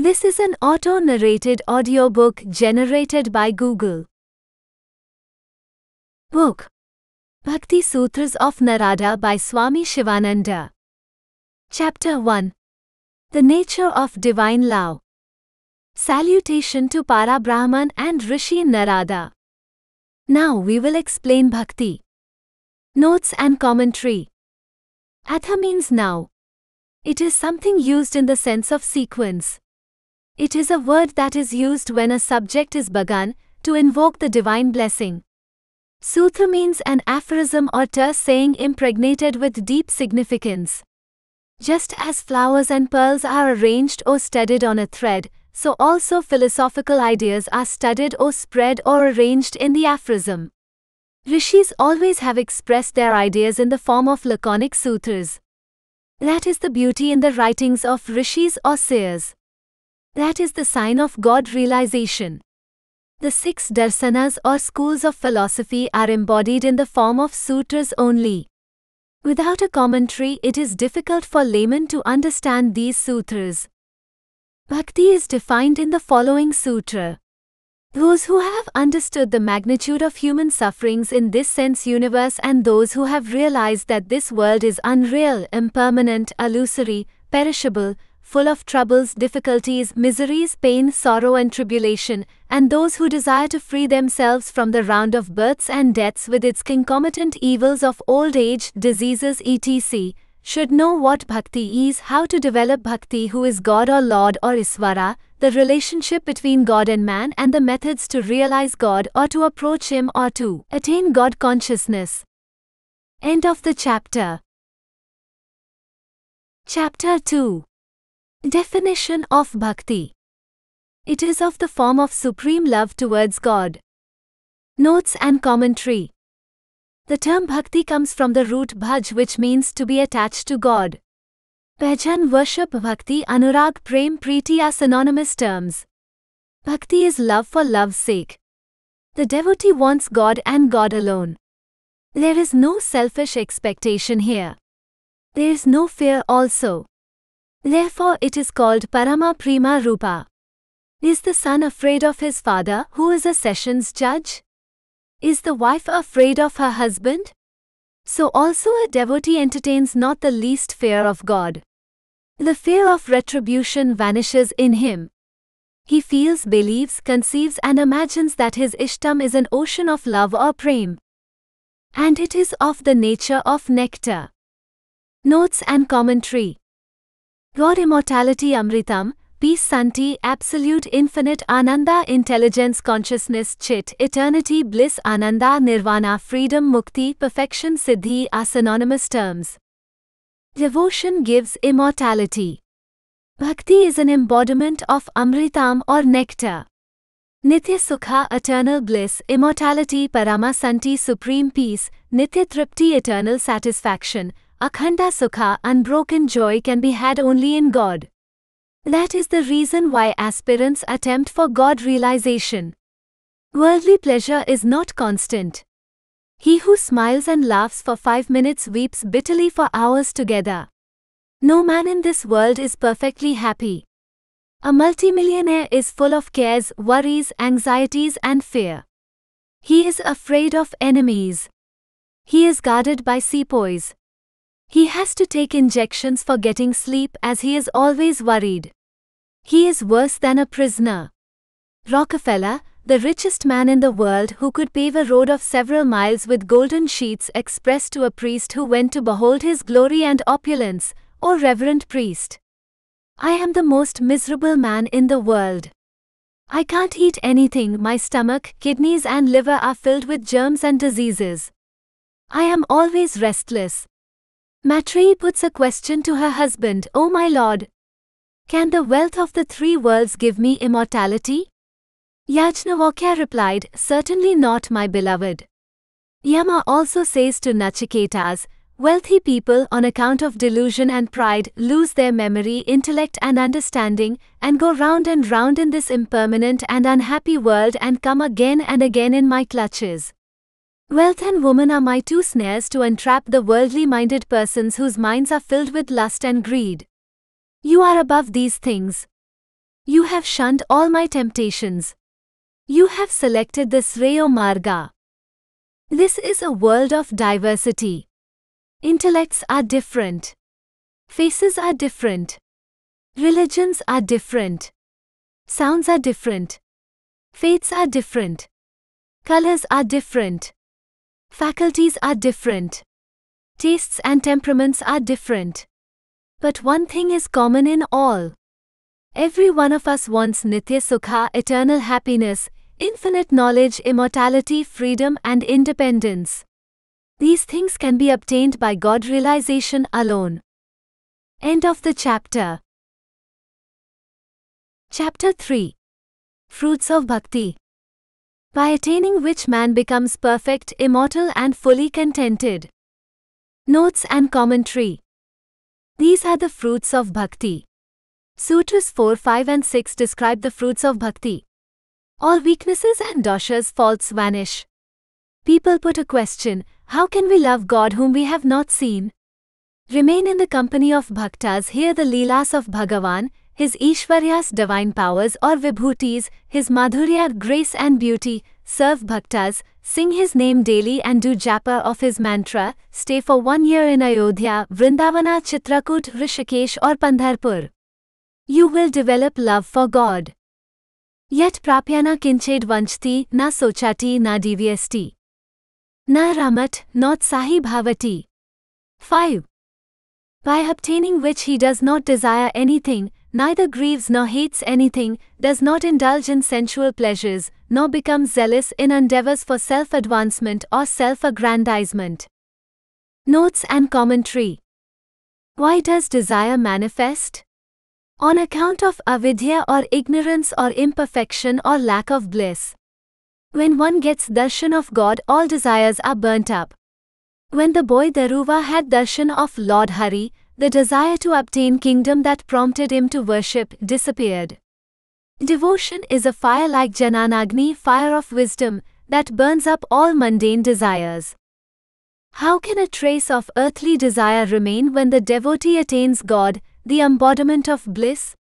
This is an auto narrated audiobook generated by Google. Book Bhakti Sutras of Narada by Swami Shivananda. Chapter 1 The Nature of Divine Love. Salutation to Para Brahman and Rishi Narada. Now we will explain Bhakti. Notes and commentary. Atha means now. It is something used in the sense of sequence. It is a word that is used when a subject is begun to invoke the divine blessing. Sutra means an aphorism or terse saying impregnated with deep significance. Just as flowers and pearls are arranged or studded on a thread, so also philosophical ideas are studied or spread or arranged in the aphorism. Rishis always have expressed their ideas in the form of laconic sutras. That is the beauty in the writings of rishis or seers. That is the sign of God realization. The six darsanas or schools of philosophy are embodied in the form of sutras only. Without a commentary, it is difficult for laymen to understand these sutras. Bhakti is defined in the following sutra. Those who have understood the magnitude of human sufferings in this sense universe and those who have realized that this world is unreal, impermanent, illusory, perishable, full of troubles, difficulties, miseries, pain, sorrow, and tribulation, and those who desire to free themselves from the round of births and deaths with its concomitant evils of old age, diseases, etc., should know what bhakti is, how to develop bhakti, who is God or Lord or Iswara, the relationship between God and man, and the methods to realize God or to approach Him or to attain God consciousness. End of the chapter. Chapter 2 Definition of Bhakti It is of the form of supreme love towards God. Notes and commentary The term Bhakti comes from the root bhaj which means to be attached to God. Bhajan worship Bhakti Anurag Prem Preeti are synonymous terms. Bhakti is love for love's sake. The devotee wants God and God alone. There is no selfish expectation here. There is no fear also. Therefore it is called Parama Prema Rupa. Is the son afraid of his father, who is a sessions judge? Is the wife afraid of her husband? So also a devotee entertains not the least fear of God. The fear of retribution vanishes in him. He feels, believes, conceives, and imagines that his Ishtam is an ocean of love or prem. And it is of the nature of nectar. Notes and commentary God immortality Amritam, peace Santi, absolute infinite Ananda intelligence consciousness Chit, eternity bliss Ananda nirvana freedom mukti perfection siddhi are synonymous terms. Devotion gives immortality. Bhakti is an embodiment of Amritam or nectar. Nitya Sukha eternal bliss, immortality Parama Santi supreme peace, Nitya Tripti eternal satisfaction, Akhanda Sukha, unbroken joy can be had only in God. That is the reason why aspirants attempt for God realization. Worldly pleasure is not constant. He who smiles and laughs for five minutes weeps bitterly for hours together. No man in this world is perfectly happy. A multimillionaire is full of cares, worries, anxieties, and fear. He is afraid of enemies. He is guarded by sepoys. He has to take injections for getting sleep as he is always worried. He is worse than a prisoner. Rockefeller, the richest man in the world who could pave a road of several miles with golden sheets expressed to a priest who went to behold his glory and opulence, O reverend priest. I am the most miserable man in the world. I can't eat anything, my stomach, kidneys, and liver are filled with germs and diseases. I am always restless, Maitreyi puts a question to her husband, O my lord. Can the wealth of the three worlds give me immortality? Yajnavalkya replied, Certainly not, my beloved. Yama also says to Nachiketas, Wealthy people, on account of delusion and pride, lose their memory, intellect, and understanding, and go round and round in this impermanent and unhappy world and come again and again in my clutches. Wealth and woman are my two snares to entrap the worldly minded persons whose minds are filled with lust and greed. You are above these things. You have shunned all my temptations. You have selected the Sreyo Marga. This is a world of diversity. Intellects are different. Faces are different. Religions are different. Sounds are different. Faiths are different. Colors are different. Faculties are different. Tastes and temperaments are different. But one thing is common in all. Every one of us wants Nitya Sukha, eternal happiness, infinite knowledge, immortality, freedom, and independence. These things can be obtained by God realization alone. End of the chapter. Chapter 3 Fruits of Bhakti By attaining which man becomes perfect, immortal, and fully contented. Notes and Commentary These are the fruits of Bhakti. Sutras 4, 5, and 6 describe the fruits of Bhakti. All weaknesses and doshas faults vanish. People put a question How can we love God whom we have not seen? Remain in the company of bhaktas, hear the Leelas of Bhagavan, his Ishwarya's divine powers or Vibhutis, his Madhurya grace and beauty, serve bhaktas, sing his name daily and do japa of his mantra, stay for one year in Ayodhya, Vrindavana, Chitrakoot, Rishikesh or Pandharpur. You will develop love for God. Yet prapyana kinched vanchti, na sochati na divyasti. Na ramat, not sahi bhavati. 5. By obtaining which he does not desire anything, neither grieves nor hates anything, does not indulge in sensual pleasures, nor becomes zealous in endeavors for self advancement or self aggrandizement. Notes and Commentary Why does desire manifest? On account of avidya or ignorance or imperfection or lack of bliss. When one gets darshan of God, all desires are burnt up. When the boy Dhruva had darshan of Lord Hari, the desire to obtain kingdom that prompted him to worship disappeared. Devotion is a fire like Jananagni, fire of wisdom, that burns up all mundane desires. How can a trace of earthly desire remain when the devotee attains God, the embodiment of bliss?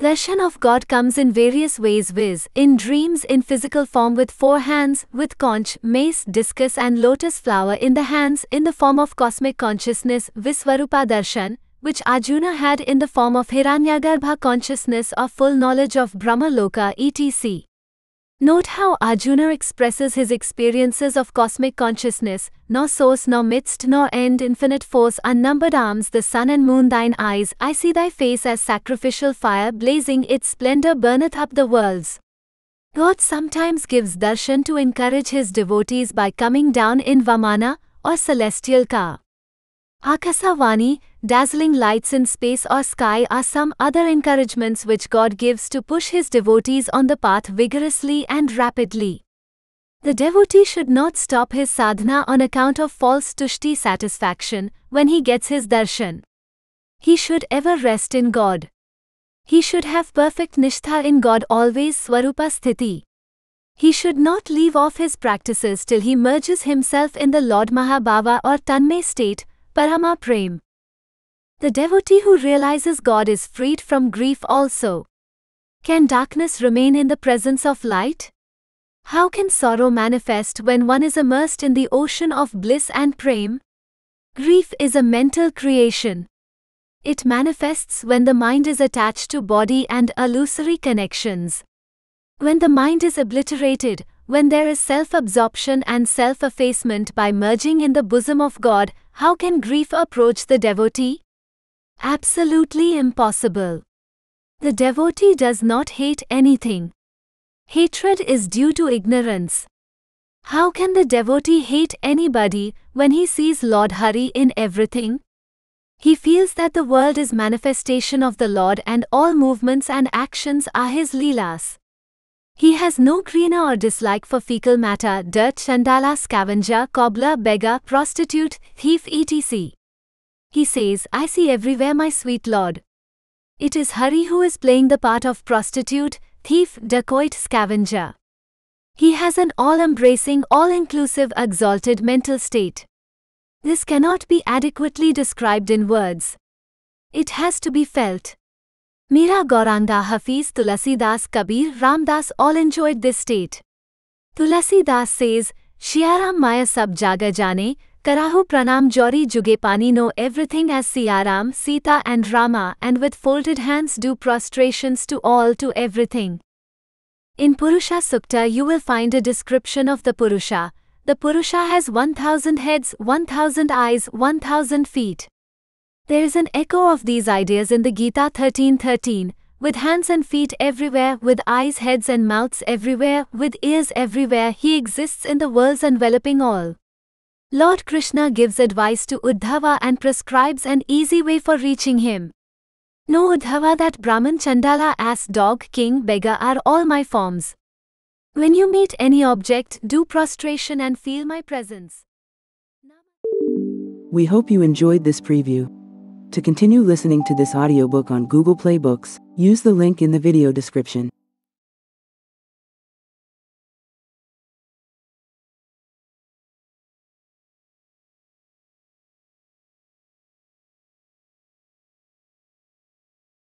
Darshan of God comes in various ways viz. in dreams in physical form with four hands, with conch, mace, discus and lotus flower in the hands in the form of cosmic consciousness Viswarupa Darshan, which Arjuna had in the form of Hiranyagarbha consciousness of full knowledge of Brahma Loka etc. Note how Arjuna expresses his experiences of cosmic consciousness, nor source nor midst nor end infinite force unnumbered arms the sun and moon thine eyes I see thy face as sacrificial fire blazing its splendor burneth up the worlds. God sometimes gives darshan to encourage his devotees by coming down in Vimana or celestial car. Akasavani, dazzling lights in space or sky are some other encouragements which God gives to push his devotees on the path vigorously and rapidly. The devotee should not stop his sadhana on account of false tushti satisfaction when he gets his darshan. He should ever rest in God. He should have perfect nishtha in God always swarupa sthiti. He should not leave off his practices till he merges himself in the Lord Mahabhava or Tanmay state, Parama Prem. The devotee who realizes God is freed from grief also. Can darkness remain in the presence of light? How can sorrow manifest when one is immersed in the ocean of bliss and prem? Grief is a mental creation. It manifests when the mind is attached to body and illusory connections. When the mind is obliterated, when there is self absorption and self effacement by merging in the bosom of God, how can grief approach the devotee? Absolutely impossible. The devotee does not hate anything. Hatred is due to ignorance. How can the devotee hate anybody when he sees Lord Hari in everything? He feels that the world is manifestation of the Lord and all movements and actions are his leelas. He has no ghrina or dislike for fecal matter, dirt, chandala, scavenger, cobbler, beggar, prostitute, thief, etc. He says, I see everywhere my sweet Lord. It is Hari who is playing the part of prostitute, thief, dacoit, scavenger. He has an all embracing, all inclusive, exalted mental state. This cannot be adequately described in words. It has to be felt. Mira Gauranga Hafiz Tulasidas Kabir Ramdas all enjoyed this state. Tulasidas says, Shiaram Maya Sab Jaga Jane, Karahu Pranam Jori Juge Pani know everything as Siaram, Sita and Rama and with folded hands do prostrations to all to everything. In Purusha Sukta you will find a description of the Purusha. The Purusha has 1000 heads, 1000 eyes, 1000 feet. There is an echo of these ideas in the Gita 13:13, with hands and feet everywhere, with eyes, heads and mouths everywhere, with ears everywhere, he exists in the worlds enveloping all. Lord Krishna gives advice to Uddhava and prescribes an easy way for reaching him. Know Uddhava that Brahman, Chandala, ass, dog, king, beggar are all my forms. When you meet any object, do prostration and feel my presence. We hope you enjoyed this preview. To continue listening to this audiobook on Google Play Books, use the link in the video description.